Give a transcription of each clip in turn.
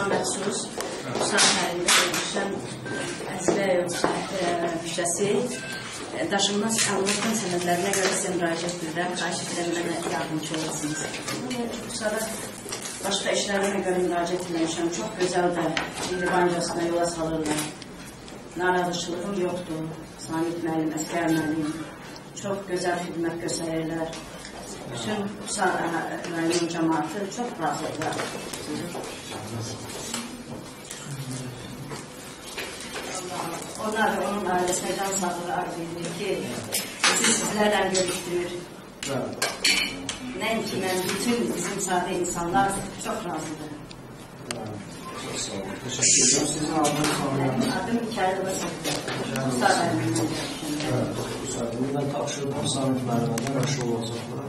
həyat yoldaşıma məxsus Usan şəhərində ölmüşəm Əzbəyev küçəsi ə, daşınmaz anlatma sənədlərinə görə sizə müraciət edirəm. Xahiş edirəm mənə yardımcı olasınız. Sonra başqa işlərimə görə müraciət etmişəm. Çox gözəldir. İndi bancasına yola salırlar. Narazıçılığım yoxdur. Samit müəllim, Əskər müəllim. Çox gözəl xidmət göstərirlər. Bütün Usan rayon cəmaatı çox razıdırlar. Onlar da onun ailəsinə can sağlığı arz ki, bizi sizlərlə görüşdürür. Nəinki mən, bütün bizim sadə insanlar çox razıdır. Çok sağ olun. Teşekkür ederim. Sizin adınız sanırım. Adım Mikayıl Basaklı. Mustafa Ermeni. Evet, müsaadenizle ben tapşırdım Samit Merve'den aşı olacaklar.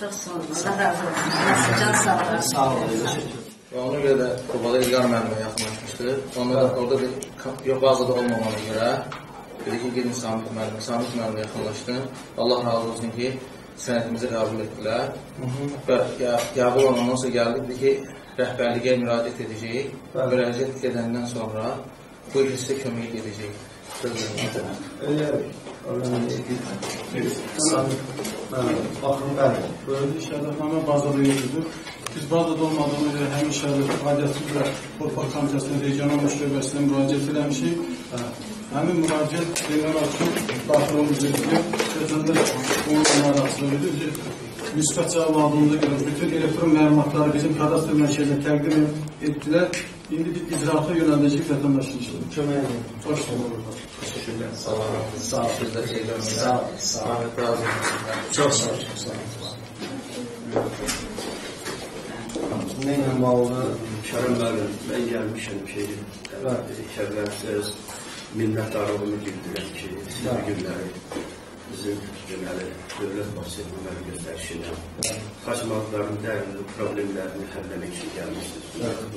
Çox sağ olun. Allah razı olsun. Can sağlığı. Sağ olun. Teşekkür Və ona görə də Qubada İlqar müəllimə yaxınlaşmışdı. Onda da orada bir yox bazada olmamana görə dedi ki, gedin Samit müəllimə. Samit müəllimə yaxınlaşdım. Allah razı olsun ki, sənədimizi qəbul etdilər. Və qəbul olunandan sonra gəldi, dedi ki, rəhbərliyə müraciət edəcəyik. Bəli. Müraciət edəndən sonra bu sizə kömək öğrenci Samit Merve, bakın ben. Böyle şəhərləşmə bazada yoxdur. Biz bazada olmadığına görə həmin şəhərdə fəaliyyət üzrə torpaq komitəsinin regional müşavirəsinə müraciət eləmişik. Hə, Həmin müraciət demək olar ki, daxil olunca sözündə onun narahatsızlıq edir. Müsbət cavab aldığımıza görə bütün elektron məlumatları bizim kadastr mənşəyə təqdim etdilər. İndi biz icraata yönəldəcək vətəndaşın işini. Kömək edin. Xoş geldin. Teşekkürler. Sağ olun. Sağ olun. Sağ olun, sağ olun. Olsun sizdən. Çok sağ olun. Sağ olun. Neyle bağlı? Şərəm müəllim, mən gəlmişəm Evet. şərəfsiz minnətdarlığımı bildirirəm ki, siz bu Evet. günləri bizim deməli dövlət mən göstərişinə xaçmazların dərdi, problemlərini həlləmək üçün gəlmişdir.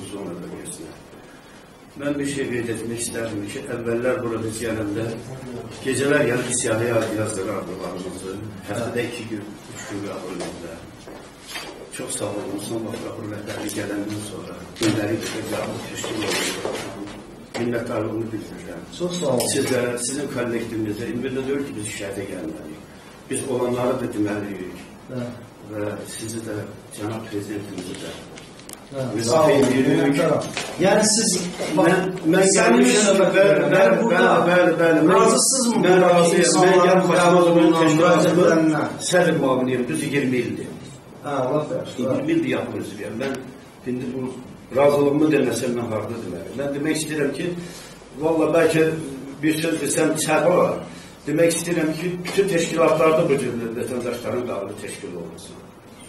Bu zona bölgəsinə. Mən bir şey qeyd etmək istərdim ki, əvvəllər burada biz gələndə gecələr gəlib siyahıya yazdırardı varımızı. Həftədə iki gün, üç gün qəbul edirlər. Çox sağ olun. Son vaxt rapor rəhbərliyi gələndən sonra günləri qəbul təşkil olundu. Minnətdarlığımı bildirirəm. Çok sağ olun. Sizlərə, sizin kollektivinizə, ümidlə deyil ki, biz şəhətə gəlməliyik. Biz olanları da deməliyik Evet. və sizi də, cənab prezidentimizi də. Ediyoruz. Minnettarım. Yani siz Mən, mən gəlmişəm, bəli, bəli, bəli, bəli, bəli. razısınız mı? Mən razıyam. Mən gəlib Xaçmazovun müraciət təşkilatının edənlər? sədr müaviniyəm, düz 20 ildir. Ha, Allah versin. 20 ildir yapmırız yani. Ben şimdi bu razılığımı demesem ben harda demelim. Ben demek istedim ki valla belki bir söz desem səhv olar. Demek istedim ki bütün teşkilatlarda bu cür vətəndaşların qabını teşkil olmasın.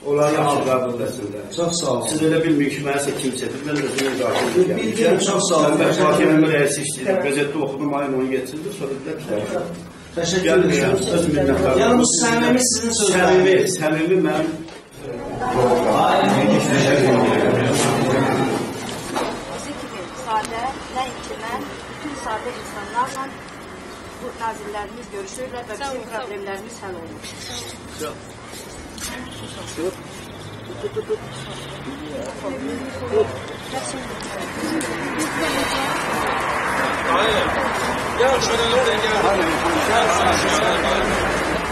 Onlar yaxşı qabıl etsinlər. Çok sağ olun. Siz elə bilməyin ki, mənəsə kimsədir. Mən özümün daxil Bildirim, çox sağ olun. Mən Fatihəmin rəisi işləyirəm. Qəzetdə oxudum ayın 17-də, sonra Gəlməyəm, ederim. öz minnətdarım. Yani bu səmimi sizin sözleriniz. Səmimi, səmimi mən Bizi kimi sadə, nəinki mən, bütün sadə insanlarla bu nazirlərimiz görüşürlər və bizim problemlərimiz həll olunur.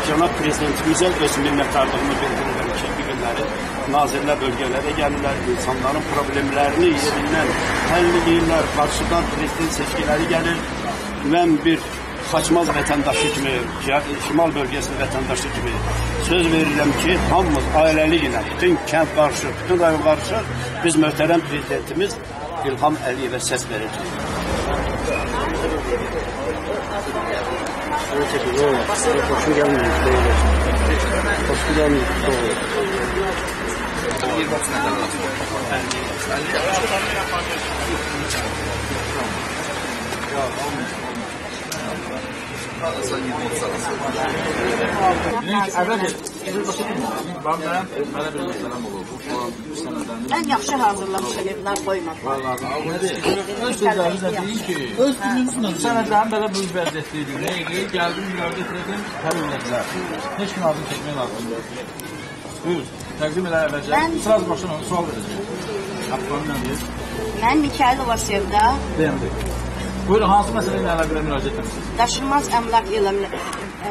Cənab Prezidentimizə öz minnətdarlığımı bildirirəm günləri nazirlər bölgələrə gəlirlər, insanların problemlərini yerindən həll edirlər, qarşıdan prezident seçkiləri gəlir. Mən bir Xaçmaz vətəndaşı kimi, Şimal bölgəsi vətəndaşı kimi söz verirəm ki, hamımız ailəlik ilə, bütün kənd qarşı, bütün rayon qarşı biz möhtərəm prezidentimiz İlham Əliyevə səs verəcəyik. 그래서 그거 보충제한 있고 보충제한 있고 아, başa Mən mənə bir məsələm olur. Bu sənədləriniz Ən yaxşı hazırlamışam, evlər qoymadım. Öz sözlərinizlə deyin ki, öz dilinizlə sənədlərin belə bu vəziyyətdə idi. Nə idi? Gəldim, müraciət etdim, həll elədilər. Heç kim adını çəkmək lazım deyil. Buyur, təqdim elə əvvəlcə. Başdan onu sual verəcəm. Haqqını nədir? Mən Mikailova Sevda Bəyəndik. Buyurun, hansı məsələ ilə əlaqədə müraciət etmişsiniz? daşınmaz əmlak ilə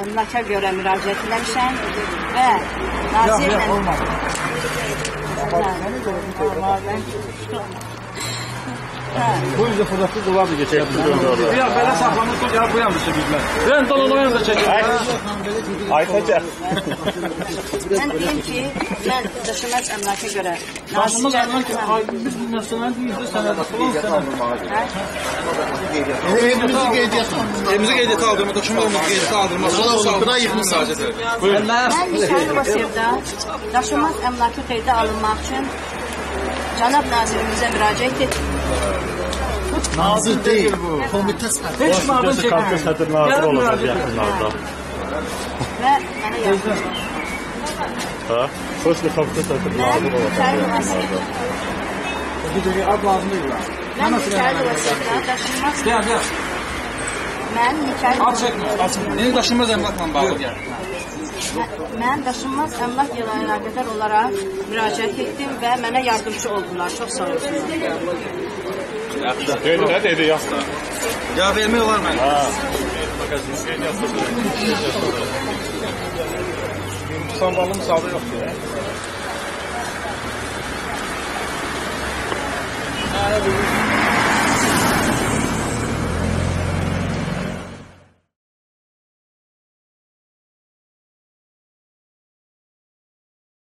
əmlaka görə müraciət etmişəm və Yox, nazirlə yox, olmadı. Hə. Bu yüzden fırlatı dolar da geçer. Ya belə saxlamışsın, ya bu yanlış bilmez. Ben dolanı da çekin. Ay hoca. Mən deyim ki, mən daşınmaz əmlaka görə Daşınmaz nazirlə əmlak ki, ay biz bu məsələni deyirsə sənədə falan sənədə. Evimizi qeydiyyatla. Evimizi qeydiyyata aldırma, daşınmamızı qeydiyyata aldırma. Sonra saldırma yıxmışsınız. Mən Mikailova Sevda daşınmaz əmlakı qeydə alınmaq üçün cənab nazirimizə müraciət etdim. Nazır deyil, komitə sədri. Heç madem çəkmir. Sədr nazir olacaq yaxınlarda. və mənə yardım Ha? Xoşlu komitə sədr Mən nazir olacaq. Mikailova Sevda Bir dəqiqə ad lazım deyil. Mən Mikailova Sevda daşınmaz Gel gel. mən Mikailova Ad çəkmə, ad çəkmə. Yeni daşınmaz əmlakla bağlı gəl. Mən- Mən daşınmaz əmlak ilə əlaqədar olaraq müraciət etdim və mənə yardımcı oldular. Çox sağ olsunlar. Deyir, nə dedi yaxşı? Ya vermək olar mənə. Samballı misalda yoxdur. ya. Yəni bu